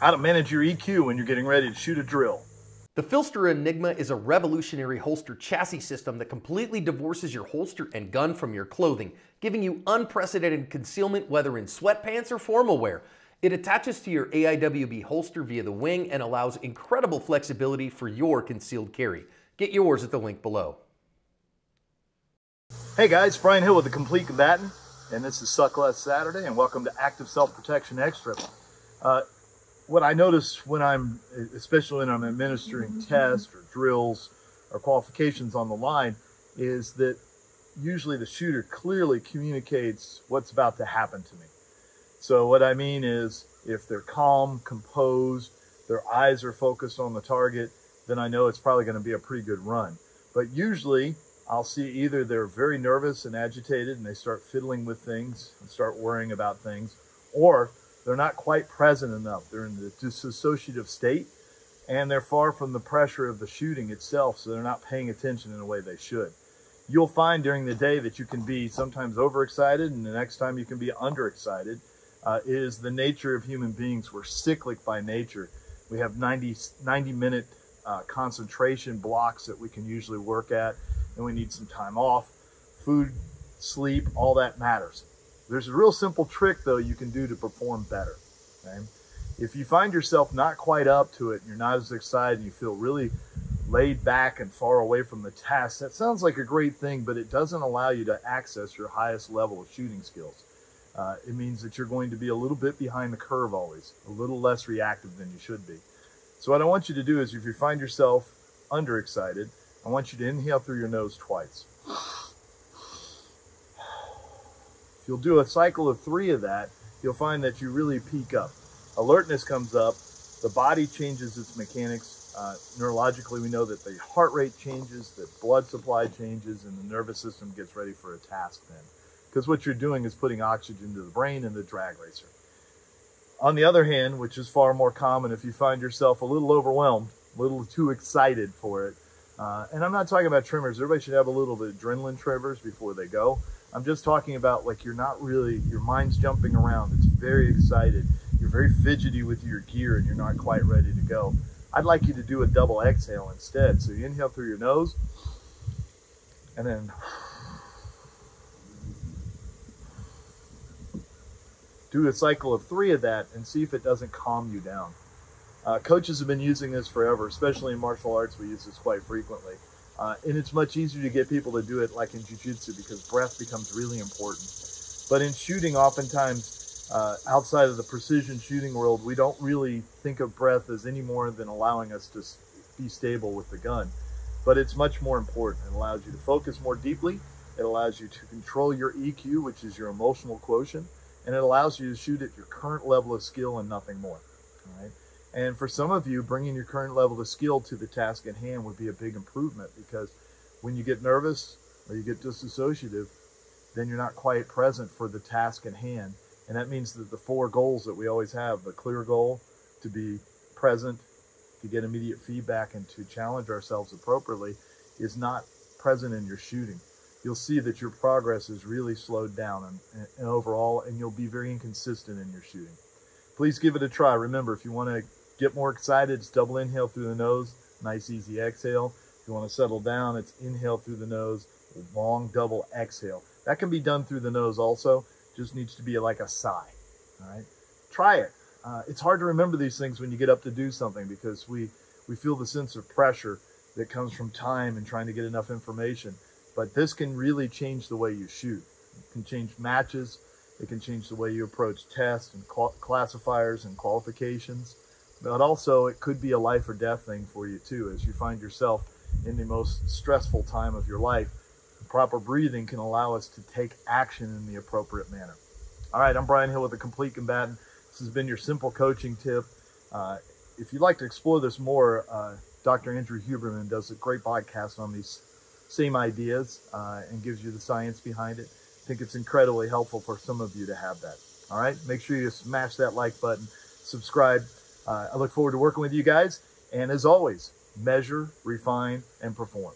how to manage your EQ when you're getting ready to shoot a drill. The PHLster Enigma is a revolutionary holster chassis system that completely divorces your holster and gun from your clothing, giving you unprecedented concealment whether in sweatpants or formal wear. It attaches to your AIWB holster via the wing and allows incredible flexibility for your concealed carry. Get yours at the link below. Hey guys, Brian Hill with The Complete Combatant, and this is Suck Less Saturday, and welcome to Active Self-Protection Extra. Uh, what I notice when I'm, especially when I'm administering tests or drills or qualifications on the line, is that usually the shooter clearly communicates what's about to happen to me. So what I mean is if they're calm, composed, their eyes are focused on the target, then I know it's probably going to be a pretty good run. But usually I'll see either they're very nervous and agitated and they start fiddling with things and start worrying about things, or they're not quite present enough. They're in the dissociative state and they're far from the pressure of the shooting itself, so they're not paying attention in the way they should. You'll find during the day that you can be sometimes overexcited and the next time you can be underexcited. Uh, is the nature of human beings. We're cyclic by nature. We have 90, 90 minute uh, concentration blocks that we can usually work at, and we need some time off. Food, sleep, all that matters. There's a real simple trick though you can do to perform better. Okay? If you find yourself not quite up to it, and you're not as excited, and you feel really laid back and far away from the task, that sounds like a great thing, but it doesn't allow you to access your highest level of shooting skills. Uh, it means that you're going to be a little bit behind the curve always, a little less reactive than you should be. So what I want you to do is if you find yourself underexcited, I want you to inhale through your nose twice. You'll do a cycle of three of that, you'll find that you really peak up. Alertness comes up, the body changes its mechanics. Uh, neurologically, we know that the heart rate changes, the blood supply changes, and the nervous system gets ready for a task then. Because what you're doing is putting oxygen to the brain and the drag racer. On the other hand, which is far more common if you find yourself a little overwhelmed, a little too excited for it, uh, and I'm not talking about trimmers. Everybody should have a little bit adrenaline trimmers before they go. I'm just talking about like you're not really, your mind's jumping around. It's very excited. You're very fidgety with your gear and you're not quite ready to go. I'd like you to do a double exhale instead. So you inhale through your nose and then do a cycle of three of that and see if it doesn't calm you down. Uh, coaches have been using this forever, especially in martial arts. We use this quite frequently. Uh, and it's much easier to get people to do it like in jiu-jitsu because breath becomes really important. But in shooting, oftentimes, uh, outside of the precision shooting world, we don't really think of breath as any more than allowing us to be stable with the gun. But it's much more important. It allows you to focus more deeply. It allows you to control your EQ, which is your emotional quotient, and it allows you to shoot at your current level of skill and nothing more. All right. And for some of you, bringing your current level of skill to the task at hand would be a big improvement because when you get nervous or you get disassociative, then you're not quite present for the task at hand. And that means that the four goals that we always have, the clear goal, to be present, to get immediate feedback, and to challenge ourselves appropriately, is not present in your shooting. You'll see that your progress is really slowed down and, and overall, and you'll be very inconsistent in your shooting. Please give it a try. Remember, if you want to get more excited, it's double inhale through the nose, nice easy exhale. If you want to settle down, it's inhale through the nose, long double exhale. That can be done through the nose also, just needs to be like a sigh. All right, try it. Uh, it's hard to remember these things when you get up to do something because we, we feel the sense of pressure that comes from time and trying to get enough information. But this can really change the way you shoot. It can change matches. It can change the way you approach tests and classifiers and qualifications but also it could be a life or death thing for you too as you find yourself in the most stressful time of your life. Proper breathing can allow us to take action in the appropriate manner. All right i'm brian hill with the complete combatant. This has been your simple coaching tip. Uh, if you'd like to explore this more uh, dr andrew huberman does a great podcast on these same ideas uh, and gives you the science behind it. I think it's incredibly helpful for some of you to have that. All right make sure you smash that like button subscribe uh, I look forward to working with you guys. And as always, measure, refine, and perform.